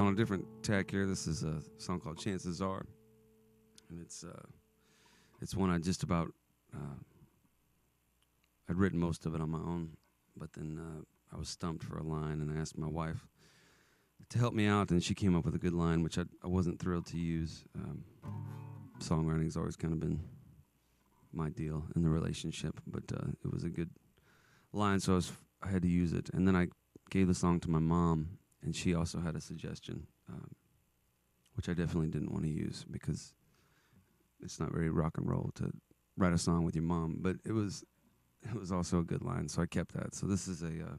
On a different tack here, this is a song called "Chances Are," and it's uh, it's one I just about uh, I'd written most of it on my own, but then uh, I was stumped for a line, and I asked my wife to help me out, and she came up with a good line, which I, I wasn't thrilled to use. Um, songwriting's always kind of been my deal in the relationship, but uh, it was a good line, so I was I had to use it, and then I gave the song to my mom, and she also had a suggestion, um, which I definitely didn't want to use because it's not very rock and roll to write a song with your mom. But it was it was also a good line, so I kept that. So this is a uh,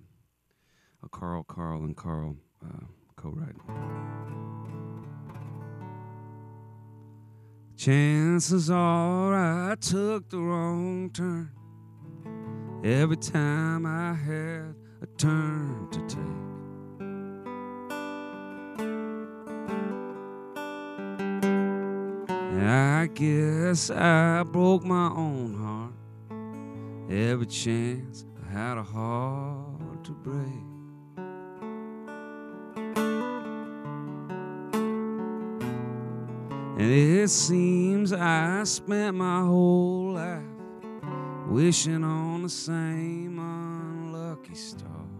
a Carll, Carll, and Carll uh, co-write. Chances are I took the wrong turn every time I had a turn to take. I guess I broke my own heart every chance I had a heart to break. And it seems I spent my whole life wishing on the same unlucky star.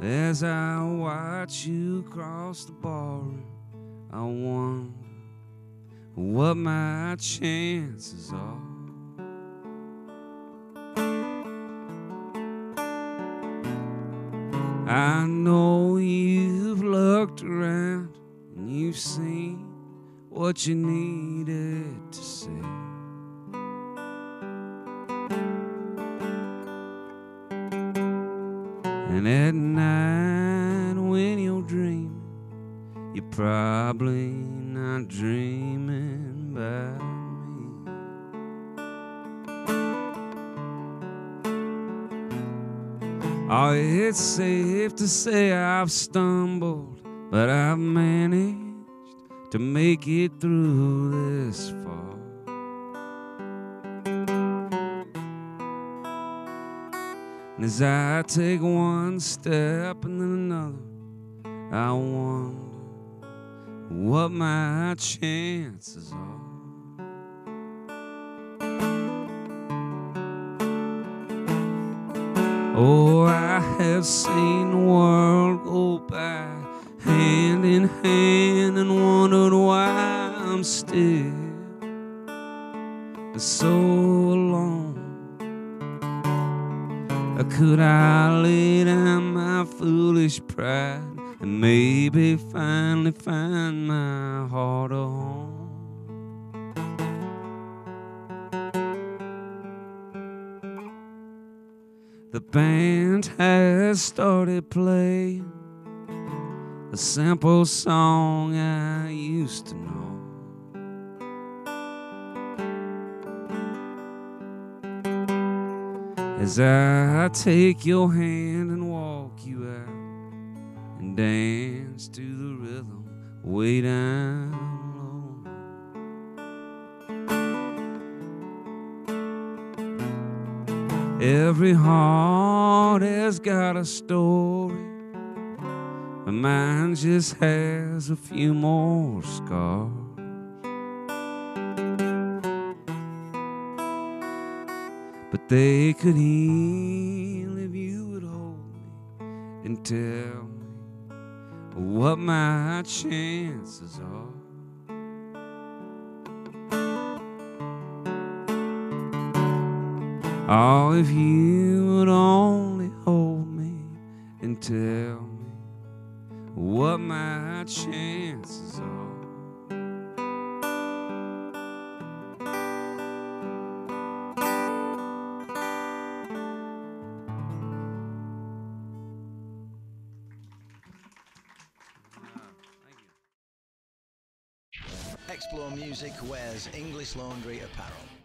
As I watch you cross the barroom, I wonder what my chances are. I know you've looked around and you've seen what you needed to say. And at night when you're dreaming, you're probably not dreaming about me. Oh, it's safe to say I've stumbled, but I've managed to make it through this far. And as I take one step and then another, I wonder what my chances are. Oh, I have seen the world go by hand in hand and wondered why I'm still so Could I lay down my foolish pride and maybe finally find my heart a home? The band has started playing a simple song I used to know. As I take your hand and walk you out and dance to the rhythm way down low. Every heart has got a story, but mine just has a few more scars. They could heal if you would hold me and tell me what my chances are. Oh, if you would only hold me and tell me what my chances are. ExploreMusic wears English Laundry apparel.